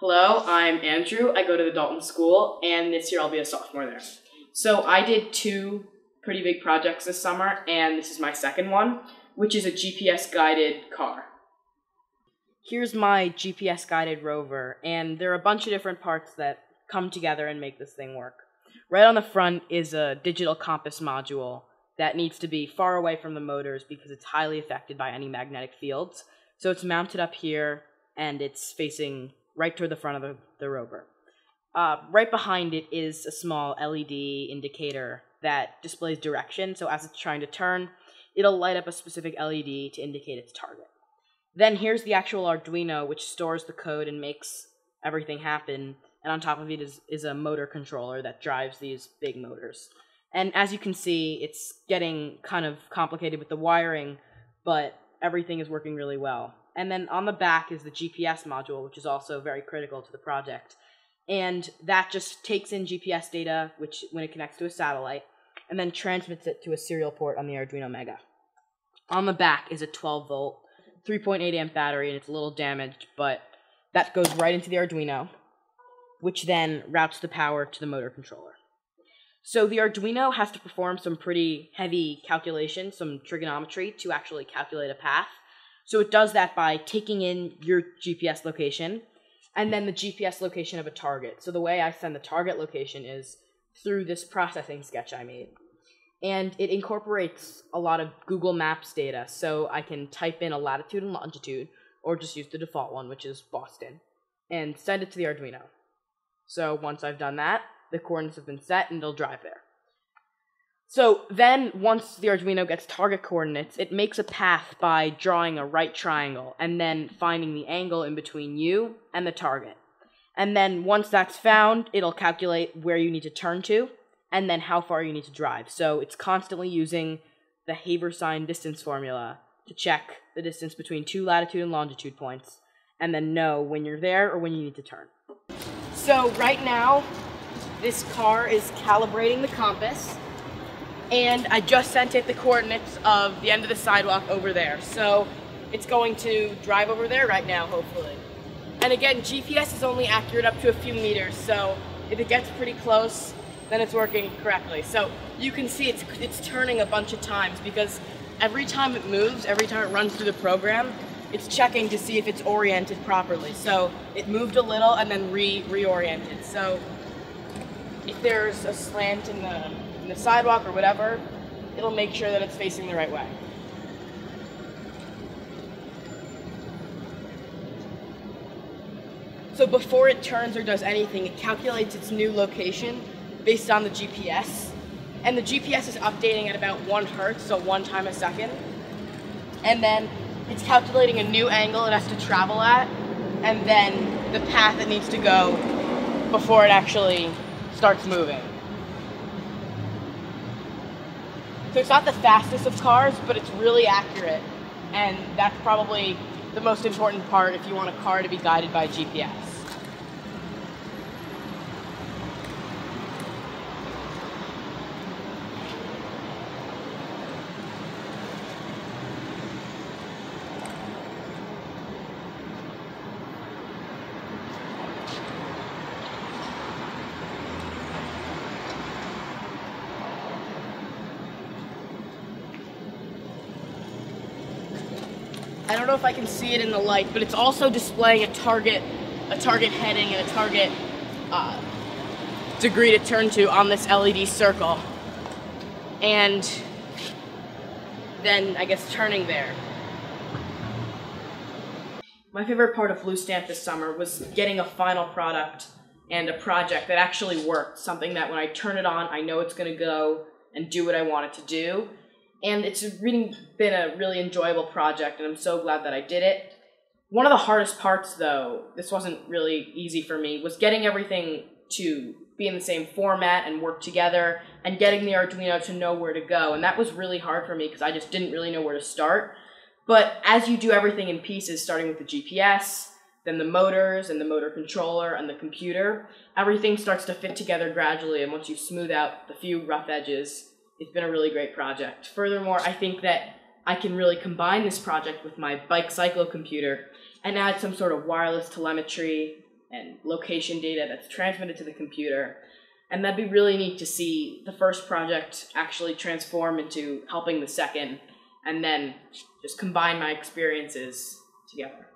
Hello, I'm Andrew. I go to the Dalton School, and this year I'll be a sophomore there. So I did two pretty big projects this summer, and this is my second one, which is a GPS guided car. Here's my GPS guided rover, and there are a bunch of different parts that come together and make this thing work. Right on the front is a digital compass module that needs to be far away from the motors because it's highly affected by any magnetic fields. So it's mounted up here and it's facing right toward the front of the, the rover. Uh, right behind it is a small LED indicator that displays direction. So as it's trying to turn, it'll light up a specific LED to indicate its target. Then here's the actual Arduino, which stores the code and makes everything happen. And on top of it is, is a motor controller that drives these big motors. And as you can see, it's getting kind of complicated with the wiring, but everything is working really well. And then on the back is the GPS module, which is also very critical to the project. And that just takes in GPS data, which when it connects to a satellite, and then transmits it to a serial port on the Arduino Mega. On the back is a 12 volt, 3.8 amp battery, and it's a little damaged, but that goes right into the Arduino, which then routes the power to the motor controller. So the Arduino has to perform some pretty heavy calculations, some trigonometry to actually calculate a path. So it does that by taking in your GPS location and then the GPS location of a target. So the way I send the target location is through this processing sketch I made. And it incorporates a lot of Google Maps data, so I can type in a latitude and longitude, or just use the default one, which is Boston, and send it to the Arduino. So once I've done that, the coordinates have been set and it'll drive there. So then, once the Arduino gets target coordinates, it makes a path by drawing a right triangle and then finding the angle in between you and the target. And then, once that's found, it'll calculate where you need to turn to and then how far you need to drive. So it's constantly using the Haversine distance formula to check the distance between two latitude and longitude points and then know when you're there or when you need to turn. So, right now, this car is calibrating the compass and I just sent it the coordinates of the end of the sidewalk over there. So it's going to drive over there right now, hopefully. And again, GPS is only accurate up to a few meters, so if it gets pretty close, then it's working correctly. So you can see it's, it's turning a bunch of times because every time it moves, every time it runs through the program, it's checking to see if it's oriented properly. So it moved a little and then re reoriented. So if there's a slant in the the sidewalk or whatever, it'll make sure that it's facing the right way. So before it turns or does anything, it calculates its new location based on the GPS. And the GPS is updating at about one hertz, so one time a second. And then it's calculating a new angle it has to travel at, and then the path it needs to go before it actually starts moving. So it's not the fastest of cars, but it's really accurate. And that's probably the most important part if you want a car to be guided by GPS. I don't know if I can see it in the light, but it's also displaying a target, a target heading and a target uh, degree to turn to on this LED circle. And then I guess turning there. My favorite part of BlueStamp this summer was getting a final product and a project that actually worked. Something that when I turn it on, I know it's going to go and do what I want it to do and it's really been a really enjoyable project, and I'm so glad that I did it. One of the hardest parts, though, this wasn't really easy for me, was getting everything to be in the same format and work together, and getting the Arduino to know where to go. And that was really hard for me because I just didn't really know where to start. But as you do everything in pieces, starting with the GPS, then the motors and the motor controller and the computer, everything starts to fit together gradually. And once you smooth out the few rough edges, it's been a really great project. Furthermore, I think that I can really combine this project with my bike cycle computer and add some sort of wireless telemetry and location data that's transmitted to the computer. And that'd be really neat to see the first project actually transform into helping the second, and then just combine my experiences together.